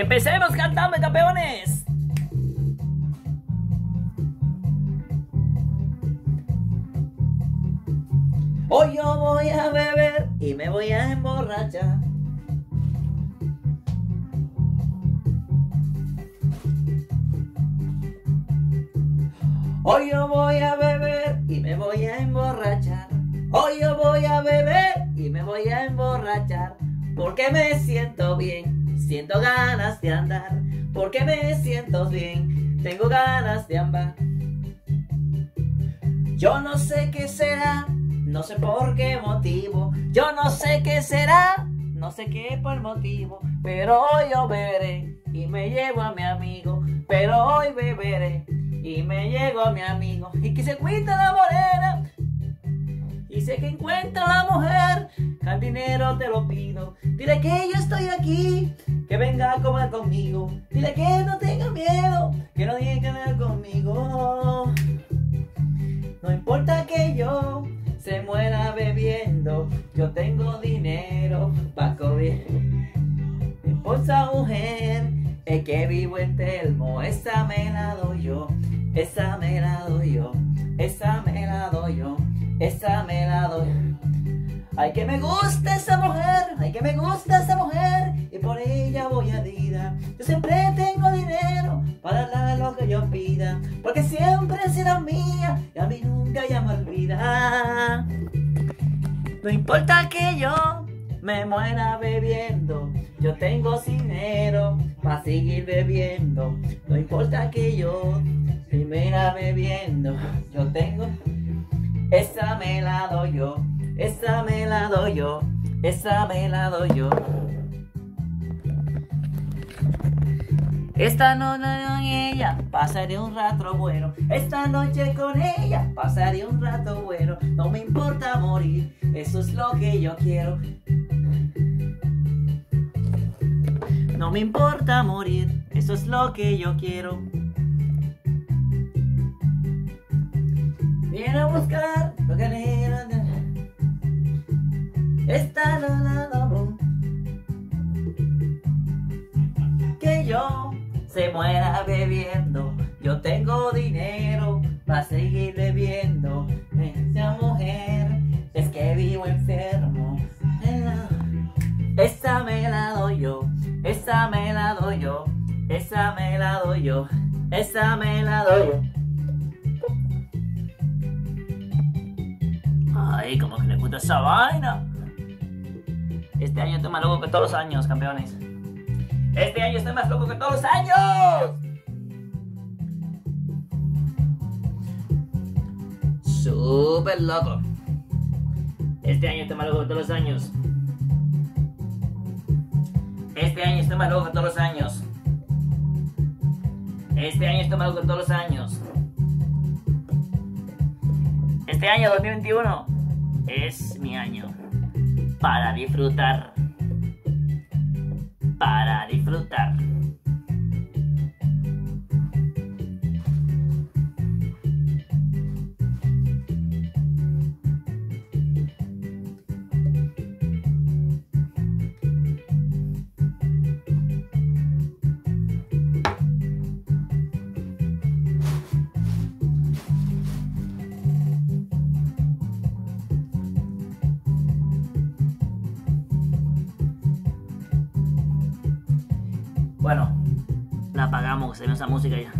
Empecemos cantando, campeones. Hoy yo voy a beber y me voy a emborrachar. Hoy yo voy a beber y me voy a emborrachar. Hoy yo voy a beber y me voy a emborrachar. Porque me siento bien, siento ganas de andar. Porque me siento bien, tengo ganas de andar. Yo no sé qué será, no sé por qué motivo. Yo no sé qué será, no sé qué por motivo. Pero hoy yo beberé y me llevo a mi amigo. Pero hoy beberé y me llego a mi amigo. Y que se cuenta la morena. Y sé que encuentra la mujer. Al dinero te lo pido. Dile que yo estoy aquí. Que venga a comer conmigo. Dile que no tenga miedo. Que no diga que venga conmigo. No importa que yo se muera bebiendo. Yo tengo dinero para comer. Mi esposa mujer es que vivo en Telmo. Esa me la doy yo. Esa me la doy yo. Esa me la doy yo. Esa me la doy. Ay, que me gusta esa mujer. Ay, que me gusta esa siempre será mía. Y a mí nunca ya me olvida. No importa que yo me muera bebiendo. Yo tengo dinero para seguir bebiendo. No importa que yo me muera bebiendo. Yo tengo. Esa me la doy yo. Esa me la doy yo. Esa me la doy yo. Esta noche con ella pasaré un rato bueno. Esta noche con ella pasaré un rato bueno. No me importa morir, eso es lo que yo quiero. No me importa morir, eso es lo que yo quiero. Viene a buscar lo que le Esta la doy. Que yo se muera bebiendo. Yo tengo dinero para seguir bebiendo. Esa mujer es que vivo enfermo. Esa me la doy yo, esa me la doy yo, esa me la doy yo, esa me la doy yo. Ay, como que le gusta esa vaina. Este año más loco que todos los años, campeones. Este año estoy más loco que todos los años. Súper loco. Este año estoy más loco que todos los años. Este año estoy más loco que todos los años. Este año estoy más loco que todos los años. Este año 2021 es mi año para disfrutar. Para disfrutar. Bueno, la apagamos, se ve esa música ya.